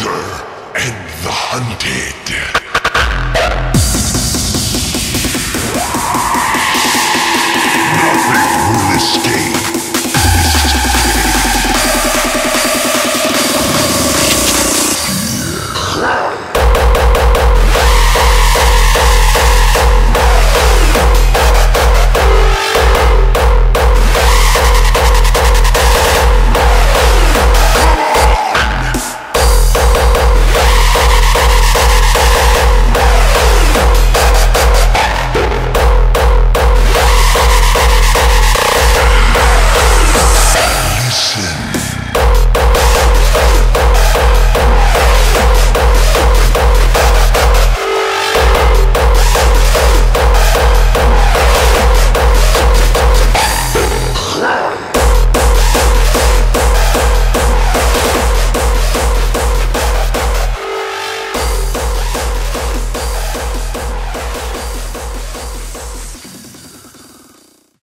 hunter and the hunted.